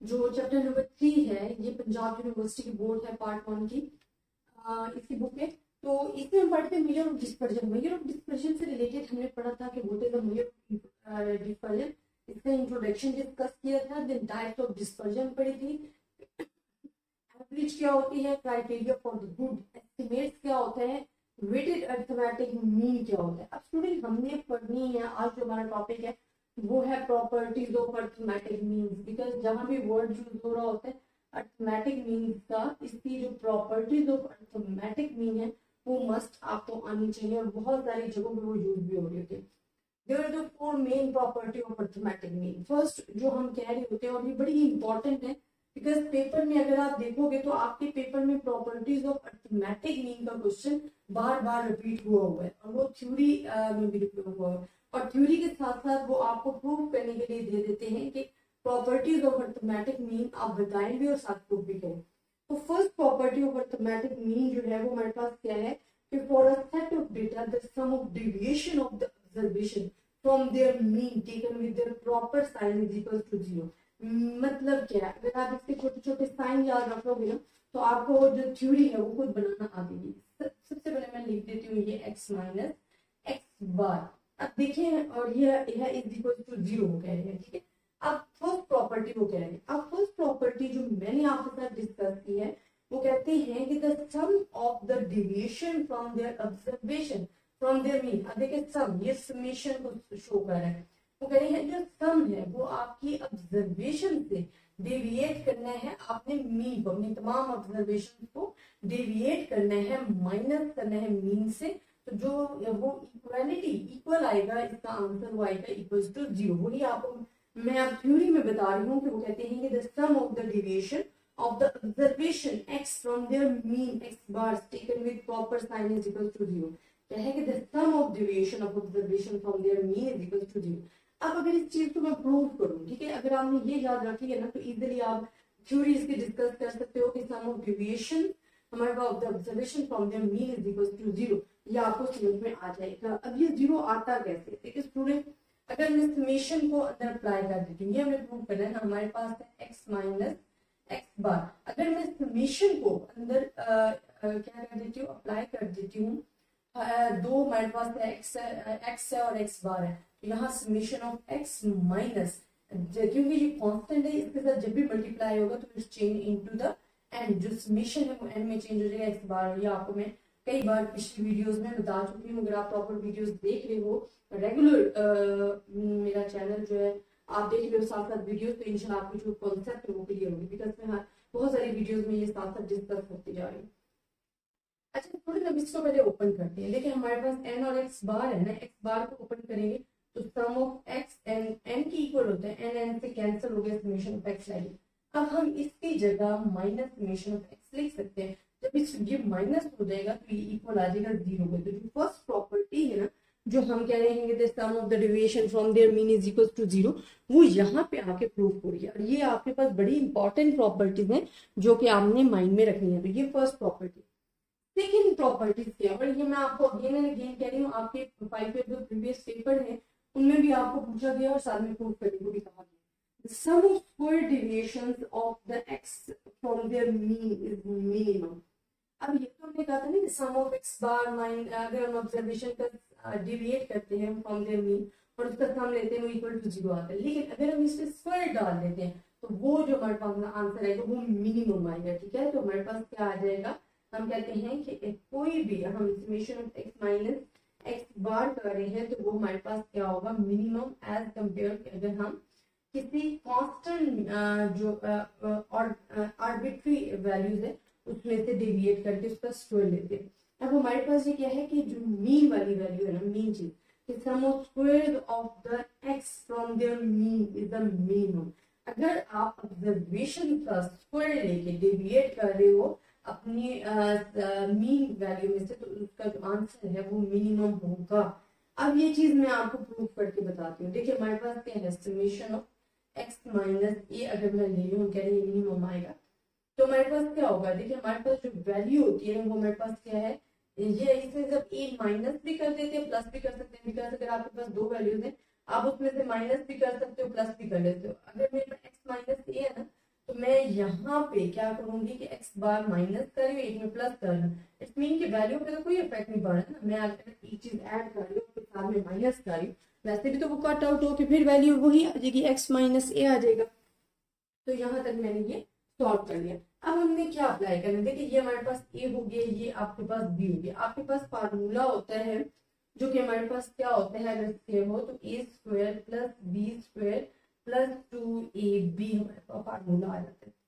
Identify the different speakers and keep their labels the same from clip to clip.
Speaker 1: जो है chapter number three है ये पंजाब यूनिवर्सिटी की बोर्ड है पार्ट वन की इसकी बुक है तो इसमें हम पढ़ते हैं of dispersion measure of dispersion से रिलेटेड हमने पढ़ा था कि व्हाट इज़ डिस्पर्जन इसका इंट्रोडक्शन डिस्कस किया था देन टाइप्स ऑफ़ डिस्पर्जन पढ़ी थी एवरेज क्या होती है criteria for the good estimates क्या होता है वेटेड अर्थमेटिक मीन क्या होता है अब स्टूडेंट हमने पढ़नी है, आज जो हमारा टॉपिक है, वो है properties of arithmetic means because जहाँ भी वर्ड यूज़ हो रहा होता है अर्थमेटिक मीन्स का इसकी जो प्रॉपर्टीज़ ऑफ़ अर्थमेटिक मीन है, वो मस्ट आपको आनी चाहिए और बहुत सारी जगहों पे वो यूज़ भी हो रही होती है। There are the four main property of arithmetic mean first जो हम कह रहे होते हैं, और ये बड़ी इंपॉर्टेंट है बिकॉज़ पेपर में अगर आप देखोगे तो आपके पेपर में प्रॉपर्टीज़ ऑफ़ अर्थमेटिक मीन का क्वेश्चन बार बार रिपीट हुआ हुआ है। और वो थ्योरी में भी रिपीट हुआ है। और थ्योरी के साथ साथ वो आपको प्रूव करने के लिए दे देते हैं कि प्रॉपर्टीज़ ऑफ़ अर्थमेटिक मीन आप बताएँ भी और साथ प्रूव भी करें। तो first property of arithmetic mean जो है वो हमारे पास क्या है कि for a set of data the sum of deviation of the observation from their mean taken with their proper sign is equal to zero मतलब क्या है? अगर आप इसके छोटे छोटे साइन याद रखोगे ना तो आपको जो थ्योरी है वो खुद बनाना आ गई सबसे पहले मैं लिख देती हूँ ये एक्स माइनस एक्स बार अब देखिए, और ये यह इज़ इक्वल टू ज़ीरो हो गया है, ठीक है? अब फ़र्स्ट प्रॉपर्टी वो कह रहे हैं। अब फ़र्स्ट प्रॉपर्टी जो मैंने आपके साथ डिस्कस की है, वो कहते हैं कि the sum of the deviation from their observation from their mean अब देखिए सम ये समेशन को शो कर रहा है। वो कह रहे हैं, जो सम है, वो आपकी ऑब्जर्वेशन से डेविएट करना है आपने मी अपने तमाम ऑब्जर्वेशन को डेविएट करना है माइनस करना है मीन से तो जो वो इक्वलिटी इक्वल आएगा, इसका आंसर वो आएगा इक्वल टू ज़ीरो वही आप, मैं आप थ्योरी में बता रही हूँ कि वो कहते हैं कि the sum of the deviation of the observation x from their mean x bar taken with proper sign is equal to zero कहे कि the sum of deviation of observation from their mean is equal to zero अब अगर इस चीज़ को मैं prove करूँ ठीक है? अगर आपने ये याद रखी है ना तो इजिली आप थ्योरी इसकी डिस्कस कर सकते हो कि सम ऑफ़ डेविएशन हमारे पास the observation from their mean is equal to zero ये आपको समझ में आ जाएगा। अब ये ज़ीरो आता कैसे? देखिए स्टूडेंट अगर मैं समेशन को अंदर अप्लाई कर देती हूँ ये हमें प्रूव करना है ना हमारे पास है एक्स माइनस एक्स बार अगर मैं समेशन को अंदर आ, क्या कर देती हूँ अप्लाई कर देती हूँ दो हमारे पास एक्स एक्स है और एक्स बार है। यहाँ समीशन ऑफ़ एक्स माइनस क्योंकि ये कांस्टेंट है, इसके साथ जब भी मल्टीप्लाई होगा तो it change into the n जो समीशन है वो एंड में चेंज हो जाएगा एक्स बार। ये आपको मैं कई बार पिछली वीडियोस में बता चुकी हूँ, अगर आप प्रॉपर वीडियोस देख रहे हो रेगुलर मेरा चैनल जो है, आप देख रहे हो साथ साथ वीडियोस तो इंशाल्लाह आपकी जो कॉन्सेप्ट है वो क्लियर होगी बिकॉज़ मैं बहुत सारी वीडियोस में ये साथ साथ डिस्कस करती जा रही हूँ। अच्छा थोड़ी ना इसको पहले ओपन करते हैं। देखिए, हमारे पास एन और एक्स बार है ना एक्स बार को ओपन करेंगे तो sum of x n n की इक्वल होता है। एन एन से कैंसिल हो गया समेशन ऑफ़ एक्स लाइक अब हम इसकी जगह माइनस समेशन ऑफ़ एक्स लिख सकते हैं। जब इस ये माइनस हो जाएगा तो ये इक्वल आ जाएगा ज़ीरो पे। तो जो फ़र्स्ट प्रॉपर्टी है ना, जो हम कह रहे हैं sum of the deviation from their mean is equal to zero वो यहाँ पे आके प्रूव हो रही है। और ये आपके पास बड़ी इंपॉर्टेंट प्रॉपर्टीज़ हैं, जो कि आपने माइंड में रखनी है। तो ये फ़र्स्ट प्रॉपर्टी सेकेंड प्रॉपर्टीज़ क्या और ये मैं आपको अगेन एंड अगेन कह रही हूँ, आपके फाइव पेपर प्रीवियस पेपर है, उनमें भी आपको पूछा गया और साथ में प्रूव करने को भी कहा गया अब ये तो हमने कहा था ना कि sum of x bar mean अगर हम ऑब्जर्वेशन का डिविएट करते हैं फ्रॉम देयर मीन और उसका लेते हैं वो इक्वल टू ज़ीरो आता है। लेकिन अगर हम इसमें स्क्वायर डाल देते हैं तो वो जो हमारे पास आंसर आएगा, वो मिनिमम आएगा, ठीक है? तो हमारे पास क्या आ जाएगा? हम कहते हैं कि कोई भी हम summation of x minus x bar कर रहे हैं तो वो हमारे पास क्या होगा? मिनिमम एज कंपेयर अगर हम किसी कांस्टेंट जो आर्बिट्री वैल्यूज़ है, उसमें से डेविएट करके उसका स्क्वायर लेते हैं। अब हमारे पास ये क्या है कि जो मीन वाली वैल्यू है ना mean cheese sum of square of the x from their mean is the minimum अगर आप ऑब्जर्वेशन का स्क्वायर लेके डेविएट कर रहे हो अपनी मीन वैल्यू में से तो उसका जो आंसर है वो मिनिमम होगा। अब ये चीज़ मैं आपको प्रूव करके बताती हूँ। देखिए, हमारे पास क्या है summation of x minus a अगर मैं ले लूँ, कह रही मिनिमम आएगा तो हमारे पास क्या होगा? देखिए, हमारे पास जो वैल्यू होती है, वो हमारे पास क्या है? ये इसमें जब ए माइनस भी कर देते हैं प्लस भी कर सकते हैं। बिकॉज़ अगर आपके पास दो वैल्यूज़ हैं, आप उसमें से माइनस भी कर सकते हो प्लस भी कर लेते हो। अगर मेरे पास एक्स माइनस ए है ना मैं यहाँ पे क्या करूँगी कि एक्स बार माइनस कर रही हूँ में प्लस कर रही हूँ इट्स मीन की वैल्यू पे तो कोई इफ़ेक्ट नहीं पड़ ना। मैं अगर एक चीज़ ऐड कर रही हूँ साथ में माइनस कर रही हूँ, वैसे भी तो वो कट आउट होकर फिर वैल्यू वही आ जाएगी एक्स माइनस ए आ जाएगा। तो यहाँ तक मैंने ये सॉल्व कर लिया। अब हमने क्या अप्लाई करना देखिए, ये हमारे पास ए हो गया, ये आपके पास बी हो गया। आपके पास फार्मूला होता है, जो कि हमारे पास क्या होता है? अगर सेम हो तो a square plus b square plus two a b हमारे पास फार्मूला आ जाता है।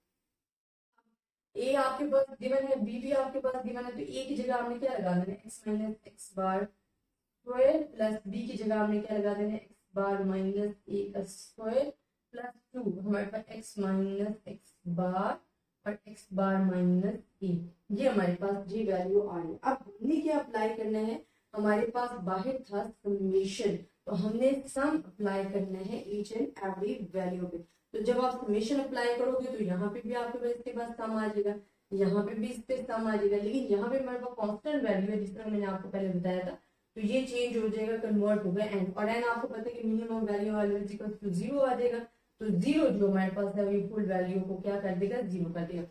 Speaker 1: ए आपके पास गिवन है बी भी आपके पास गिवन है तो ए की जगह हमने क्या लगा देना x minus x bar square plus b की जगह हमने क्या लगा देना x bar minus a square plus two हमारे पास एक्स माइनस एक्स बार और एक्स बार माइनस ए ये हमारे पास जी वैल्यू आ रही है। अब हमने क्या अप्लाई करना है? हमारे पास बाहर था समेशन तो हमने सम अप्लाई करना है ईच एंड एवरी वैल्यू पे। तो जब आप समेशन अप्लाई करोगे तो यहाँ पे भी आपके पास इसके पास सम आ जाएगा, यहाँ पे भी इस पे सम आ जाएगा। लेकिन यहाँ पे हमारे पास कॉन्स्टेंट वैल्यू है, जिस तरह मैंने आपको पहले बताया था तो ये चेंज हो जाएगा कन्वर्ट होगा एंड और एन आपको पता है कि minimum value equal to zero आ जाएगा। तो ज़ीरो जो हमारे पास है ये फुल वैल्यू को क्या कर देगा? ज़ीरो कर देगा।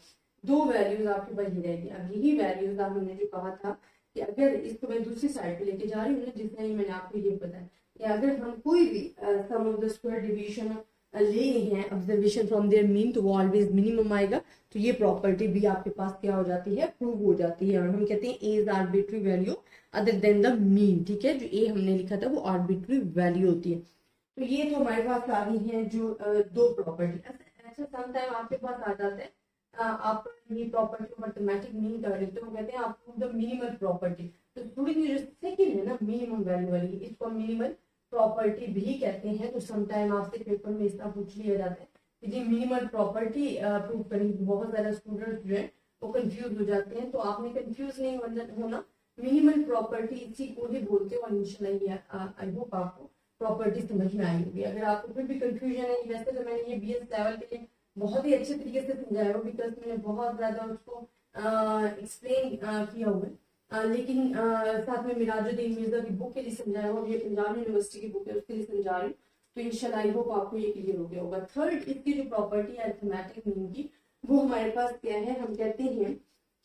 Speaker 1: दो वैल्यूज़ आपके पास ही रहेगी अब यही वैल्यूज़ आप हमने जो कहा था कि अगर इसको मैं दूसरी साइड पे लेके जा रही हूँ ना जितना ही मैंने आपको ये बताया कि अगर हम कोई भी sum of the square division ले रहे हैं ऑब्जर्वेशन फ्रॉम देयर मीन तो वो ऑलवेज मिनिमम आएगा तो ये प्रॉपर्टी भी आपके पास क्या हो जाती है? प्रूव हो जाती है। और हम कहते हैं a is arbitrary value other than the mean ठीक है? जो ए हमने लिखा था वो आर्बिट्री वैल्यू होती है। तो ये तो हमारे पास आ गई है जो दो प्रॉपर्टी ऐसा समटाइम आपके पास आ जाता है। आप ये प्रॉपर्टी मैथमेटिक मीन कर लेते हो, कहते हैं आपको द मिनिमल प्रॉपर्टी तो थोड़ी सी जो सेकंड है ना मिनिमम वैल्यू वाली, इसको मिनिमल प्रॉपर्टी भी कहते हैं तो समटाइम आपसे पेपर में इस तरह पूछ लिया जाता है कि जी मिनिमल प्रॉपर्टी प्रूव करेंगे बहुत ज़्यादा स्टूडेंट्स जो है, वो कंफ्यूज हो जाते हैं। तो आपने कंफ्यूज नहीं होना मिनिमल प्रॉपर्टी इसी को ही बोलते हो आई होप आपको प्रॉपर्टी समझ में आई होगी। अगर आपको फिर भी कंफ्यूजन है, वैसे तो मैंने ये बी एस लेवल के लिए बहुत ही अच्छे तरीके से समझाया हो बिकॉज़ मैंने बहुत ज़्यादा उसको एक्सप्लेन किया हुआ है। लेकिन साथ में मिराजुद्दीन मिर्ज़ा की बुक के लिए समझाया हुआ, ये पंजाब यूनिवर्सिटी की बुक है, उसके लिए समझा रही हूँ। तो इन आई होप आपको ये क्लियर हो गया होगा। थर्ड इसकी जो प्रॉपर्टी है अर्थमेटिक मीन की, वो हमारे पास क्या है? हम कहते हैं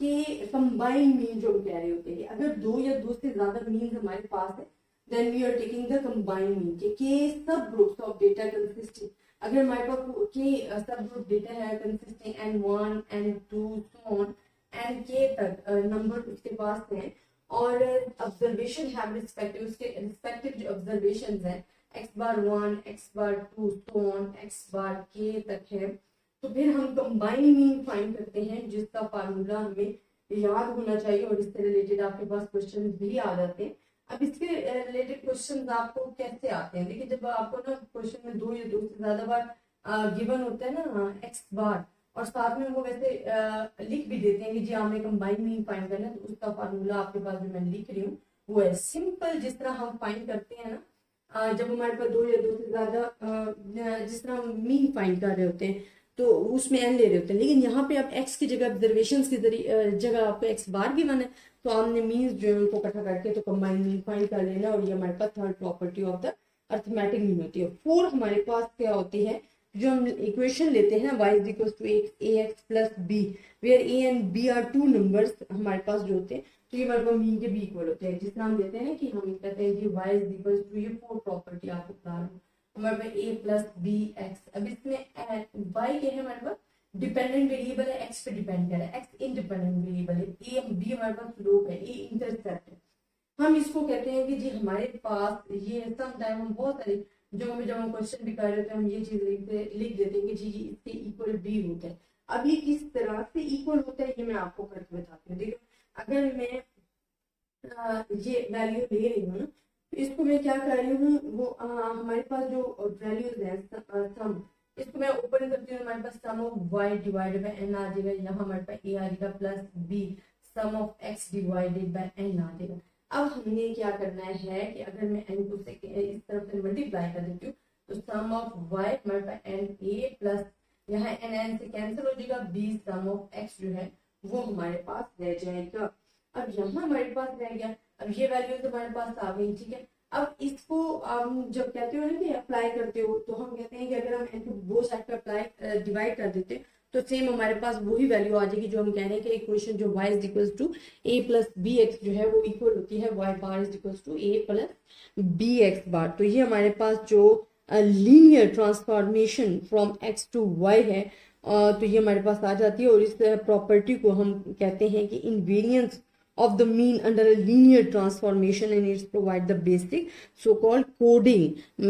Speaker 1: कि कंबाइन मीन जो हम कह रहे होते हैं, अगर दो या दो से ज़्यादा मीन हमारे पास है then we are taking the combine mean के सब ग्रुप्स ऑफ़ डेटा कंसिस्टिंग अगर हमारे पास के सब ग्रुप डेटा है consisting n one n two so on n के तक नंबर उसके पास है और ऑब्जर्वेशन है रिस्पेक्टिव उसके रिस्पेक्टिव जो ऑब्जर्वेशन है x bar one x bar two so on x bar के तक है। तो फिर हम कंबाइन मीन फाइंड करते हैं, जिसका फार्मूला हमें याद होना चाहिए और इससे रिलेटेड आपके पास क्वेश्चन भी आ जाते हैं। अब इसके रिलेटेड क्वेश्चन आपको कैसे आते हैं? देखिए, जब आपको ना क्वेश्चन में दो या दो से ज़्यादा बार गिवन होता है ना एक्स बार और साथ में वो वैसे लिख भी देते हैं कि जी हमने कंबाइन मीन फाइंड करना तो उसका फार्मूला आपके पास जो मैं लिख रही हूँ। वो है सिंपल जिस तरह हम फाइंड करते हैं ना जब हमारे पास दो या दो से ज़्यादा जिस तरह मीन फाइंड कर रहे होते हैं तो उसमें एन ले रहे होते हैं। लेकिन यहाँ पे आप एक्स की जगह ऑब्जर्वेशन की जगह आपको एक्स बार गिवन है तो हमने मीन जो है उनको इकट्ठा करके तो कंबाइन मीन फाइंड कर लेना, और ये हमारे पास third property of the arithmetic mean होती है। फोर हमारे पास क्या होती है? जो हम इक्वेशन लेते हैं ना y is equal to a x plus b where a and b are two numbers हमारे पास जो होते हैं तो ये हमारे पास मीन के भी इक्वल होते हैं। जिस तरह हम देते हैं कि हम कहते हैं कि वाई इज़ इक्वल टू ये फोर प्रॉपर्टी आपको बता रहा हूँ हमारे पास ए प्लस बी एक्स अब इसमें वाई के है हमारे पास? डिपेंडेंट वेरिएबल है एक्स पे डिपेंड कर रहा है एक्स इनडिपेंडेंट वेरिएबल है। ए बी हमारे पास स्लोप है ए इंटरसेप्ट है। हम इसको कहते हैं कि जी हमारे पास ये सम टाइम हम बहुत सारे जो हमें जब हम क्वेश्चन भी कर रहे थे, हम ये चीज़ लिखते लिख देते हैं कि जी इससे इक्वल बी होता है। अब ये किस तरह से इक्वल होता है, ये मैं आपको करके बताती हूँ। देखो, अगर मैं ये वैल्यू ले रही हूँ तो इसको मैं क्या कर रही हूँ, वो हमारे पास जो वैल्यूज़ है सम इसको मैं ओपन करती हूँ, हमारे पास sum of y divided by n आ जाएगा। यहाँ हमारे पास ए आ जाएगा plus b sum of x divided by n आ जाएगा। अब हमने क्या करना है कि अगर मैं एन को से इस तरफ़ से मल्टीप्लाई कर देती हूँ तो सम ऑफ़ वाई पास एन ए प्लस यहाँ एन एन से कैंसिल हो जाएगा बी सम ऑफ़ एक्स जो है, वो हमारे पास रह जाएगा। अब यहाँ हमारे पास रह गया, अब ये वैल्यूज़ हमारे पास आ गई, ठीक है? अब इसको हम जब कहते हो ना कि अप्लाई करते हो तो हम कहते हैं कि अगर हम इनको दो साइड पे अप्लाई डिवाइड कर देते तो सेम हमारे पास वही वैल्यू आ जाएगी जो हम कह रहे हैं कि इक्वेशन जो y is equal to a plus b x जो है वो इक्वल होती है y bar is equal to a plus b x bar तो ये हमारे पास जो linear transformation from x to y है तो ये हमारे पास आ जाती है और इस प्रॉपर्टी को हम कहते हैं कि invariance of the mean under a linear transformation and it's provide the basic so called coding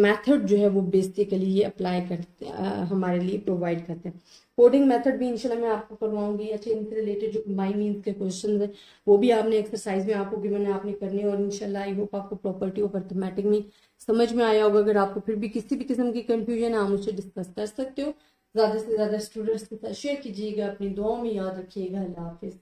Speaker 1: method जो है वो basically ये apply करते हमारे लिए provide करते हैं। कोडिंग मेथड भी इंशाल्लाह मैं आपको करवाऊँगी, अच्छे इनसे रिलेटेड जो माई मीन्स के क्वेश्चन है, वो भी आपने एक्सरसाइज में आपको गिवन है, आपने करने और इंशाल्लाह आई होप आपको प्रॉपर्टी ऑफ़ अर्थमेटिक में समझ में आया होगा। अगर आपको फिर भी किसी भी किस्म की कंफ्यूजन है, आप मुझसे डिस्कस कर सकते हो। ज़्यादा से ज़्यादा स्टूडेंट्स के साथ शेयर कीजिएगा, अपनी दुआओं में याद रखिएगा। अल्लाह हाफिज।